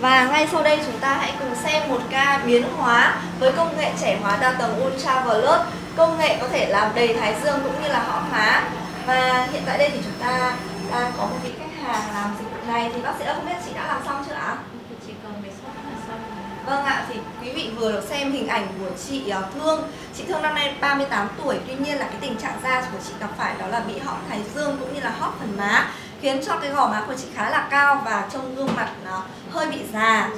Và ngay sau đây chúng ta hãy cùng xem một ca biến hóa với công nghệ trẻ hóa đa tầng Ultra Plus Công nghệ có thể làm đầy thái dương cũng như là họ má Và hiện tại đây thì chúng ta đang có một vị khách hàng làm dịch vụ này. Thì bác sĩ ơi không biết chị đã làm xong chưa ạ? Chỉ cần mấy shot là xong Vâng ạ, thì quý vị vừa được xem hình ảnh của chị Thương Chị Thương năm nay 38 tuổi Tuy nhiên là cái tình trạng da của chị gặp phải đó là bị hõm thái dương cũng như là hóp phần má Khiến cho cái gò má của chị khá là cao và trông gương mặt nó hơi bị già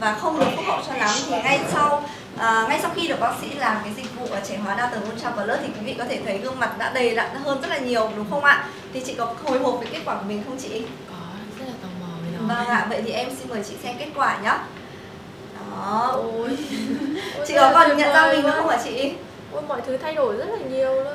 Và không được phúc hậu cho lắm Thì ngay sau À, ngay sau khi được bác sĩ làm cái dịch vụ ở trẻ hóa đa tầng Ultra Plus thì quý vị có thể thấy gương mặt đã đầy đặn hơn rất là nhiều đúng không ạ? Thì chị có hồi hộp với kết quả của mình không chị? Có, rất là tò mò với nó Vâng ạ, vậy thì em xin mời chị xem kết quả nhé Đó, Ôi chị có còn nhận ra mình nữa không hả chị? Ôi, mọi thứ thay đổi rất là nhiều luôn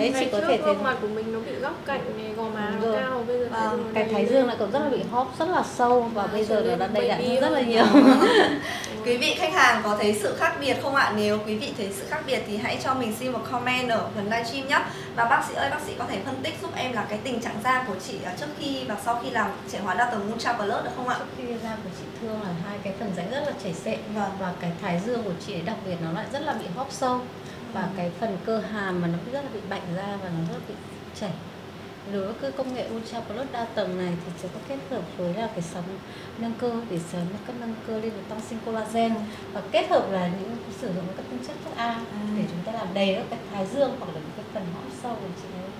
Đấy, chị có thể thấy mặt của mình nó bị góc cạnh này, gò má nó cao Bây giờ nó cái thái dương lại còn rất là bị hóp rất là sâu và À, bây giờ nó đã đầy đặn rất là nhiều Quý vị khách hàng có thấy sự khác biệt không ạ? Nếu quý vị thấy sự khác biệt thì hãy cho mình xin một comment ở phần livestream nhé Và bác sĩ ơi, bác sĩ có thể phân tích giúp em là cái tình trạng da của chị ở trước khi và sau khi làm trẻ hóa đa tầng Ultra Plus được không ạ? trước khi da của chị thương là hai cái phần rãnh rất là chảy xệ Vâng. và cái thái dương của chị ấy đặc biệt nó lại rất là bị hóp sâu và cái phần cơ hàm mà nó rất là bị bạnh ra và nó rất là bị chảy. Đối với cái công nghệ Ultra Plus đa tầng này thì sẽ có kết hợp với là cái sóng nâng cơ để sớm các nâng cơ lên và tăng sinh collagen. Và kết hợp là những sử dụng các tinh chất thuốc A để chúng ta làm đầy các cái thái dương hoặc là những cái phần hõm sâu của chị ấy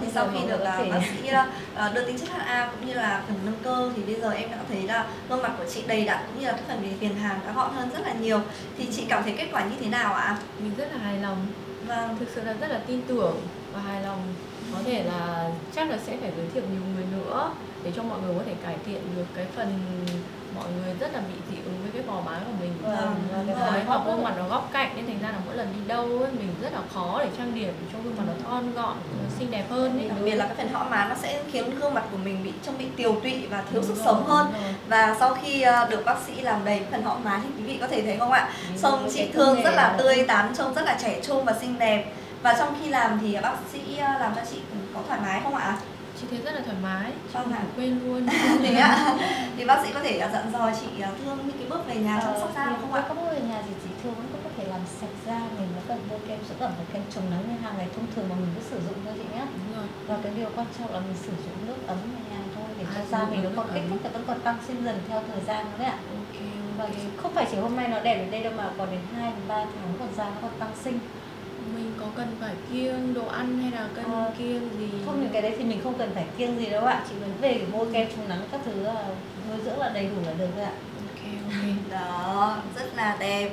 thì sau khi được à, thể- bác sĩ à, đưa tinh chất HA cũng như là phần nâng cơ thì bây giờ em đã thấy là gương mặt của chị đầy đặn cũng như là cái phần về viền hàm đã gọn hơn rất là nhiều thì chị cảm thấy kết quả như thế nào ạ? Mình rất là hài lòng Vâng. Thực sự là rất là tin tưởng và hài lòng Có thể là chắc là sẽ phải giới thiệu nhiều người nữa Để cho mọi người có thể cải thiện được cái phần mọi người rất là bị dị ứng với cái gò má của Vâng, vâng, vâng. hoặc gương mặt nó góc cạnh nên thành ra là mỗi lần đi đâu ấy, mình rất là khó để trang điểm cho gương mặt nó thon gọn, nó xinh đẹp hơn ấy. Đặc biệt là cái phần hõm má nó sẽ khiến gương mặt của mình bị trông bị tiều tụy và thiếu sức Đúng sống rồi, hơn đúng rồi. và sau khi à, được bác sĩ làm đầy phần hõm má thì quý vị có thể thấy không ạ Trông chị Thương rất là tươi tắn, trông rất là trẻ trung và xinh đẹp và trong khi làm thì bác sĩ à, làm cho chị có thoải mái không ạ? Chị thấy rất là thoải mái, chị Vâng quên luôn. Thế ạ. Thì bác sĩ có thể dặn dò chị à, Thương những cái bước về nhà chăm sóc da không ạ? Các bước về nhà thì chị thường vẫn có thể làm sạch da mình nó cần bôi kem dưỡng ẩm và kem chống nắng như hàng ngày thông thường mà mình cứ sử dụng thôi chị nhé và cái điều quan trọng là mình sử dụng nước ấm nhẹ nhàng thôi để cho À, da sử mình nó còn kích thích và vẫn còn tăng sinh dần theo thời gian nữa đấy ạ. Và ok. không phải chỉ hôm nay nó đẹp đến đây đâu mà còn đến 2 đến 3 tháng còn da nó còn tăng sinh Mình có cần phải kiêng đồ ăn hay là cần Ờ, kiêng gì? không những cái đấy thì mình không cần phải kiêng gì đâu ạ chị vẫn về bôi kem chống nắng các thứ nuôi dưỡng là đầy đủ là được thôi ạ Ok, ok. Đó, rất là đẹp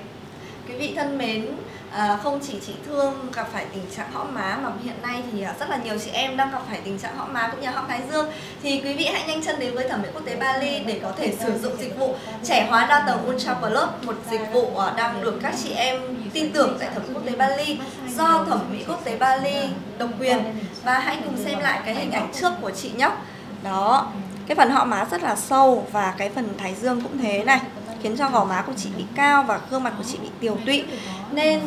Quý vị thân mến, à, không chỉ chị Thương gặp phải tình trạng hõm má mà hiện nay thì à, rất là nhiều chị em đang gặp phải tình trạng hõm má cũng như hõm thái dương. Thì quý vị hãy nhanh chân đến với thẩm mỹ quốc tế Bali để có thể sử dụng dịch vụ trẻ hóa đa tầng Ultra Plus một dịch vụ à, đang được các chị em tin tưởng tại thẩm mỹ quốc tế Bali do thẩm mỹ quốc tế Bali độc quyền. Và hãy cùng xem lại cái hình ảnh trước của chị nhé. Đó cái phần họ má rất là sâu và cái phần thái dương cũng thế này khiến cho gò má của chị bị cao và gương mặt của chị bị tiều tụy. Nên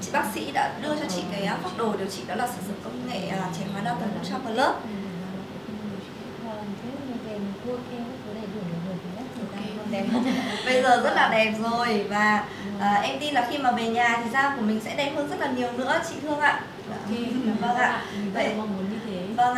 chị bác sĩ đã đưa cho chị cái phác đồ điều trị đó là sử dụng công nghệ à, trẻ hóa đa tầng Ultra Plus Vâng, thời gian còn đẹp hơn bây giờ rất là đẹp rồi và à, em tin là khi mà về nhà thì da của mình sẽ đẹp hơn rất là nhiều nữa chị Thương ạ. Vâng ạ. rất là Vậy-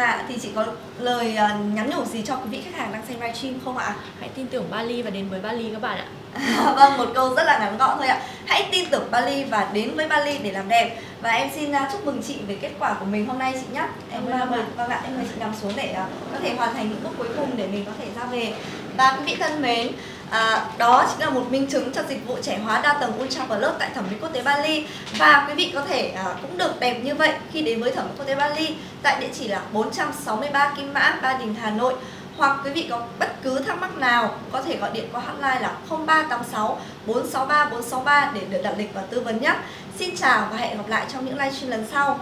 mong muốn như thế. vâng ạ thì chị có lời à, nhắn nhủ gì cho quý vị khách hàng đang xem livestream không ạ Hãy tin tưởng Bali và đến với Bali các bạn ạ. vâng, một câu rất là ngắn gọn thôi ạ. Hãy tin tưởng Bali và đến với Bali để làm đẹp. Và em xin uh, chúc mừng chị về kết quả của mình hôm nay chị nhé. Em uh, mời vâng ạ, em mời chị nằm xuống để uh, có thể hoàn thành những bước cuối cùng để mình có thể ra về. Và quý vị thân mến, À, đó chính là một minh chứng cho dịch vụ trẻ hóa đa tầng Ultra Plus tại thẩm mỹ quốc tế Bali và quý vị có thể à, cũng được đẹp như vậy khi đến với thẩm mỹ quốc tế Bali tại địa chỉ là 463 Kim Mã, Ba Đình, Hà Nội hoặc quý vị có bất cứ thắc mắc nào có thể gọi điện qua hotline là 0386 463 463 để được đặt lịch và tư vấn nhé. Xin chào và hẹn gặp lại trong những livestream lần sau.